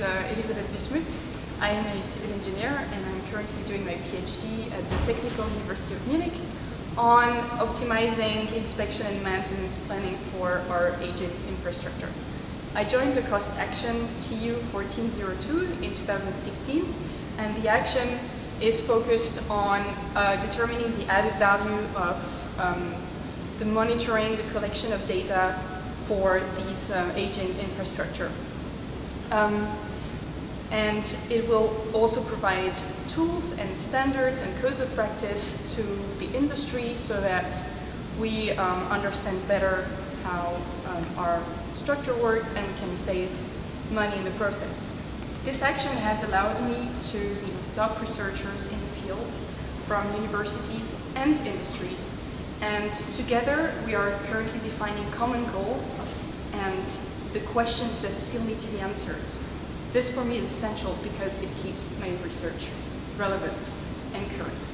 uh, Elizabeth Bismut. I am a civil engineer and I'm currently doing my PhD at the Technical University of Munich on optimizing inspection and maintenance planning for our aging infrastructure. I joined the Cost Action TU 1402 in 2016 and the action is focused on uh, determining the added value of um, the monitoring, the collection of data for these uh, aging infrastructure. Um, and it will also provide tools and standards and codes of practice to the industry so that we um, understand better how um, our structure works and we can save money in the process. This action has allowed me to meet top researchers in the field from universities and industries and together we are currently defining common goals and the questions that still need to be answered. This for me is essential because it keeps my research relevant and current.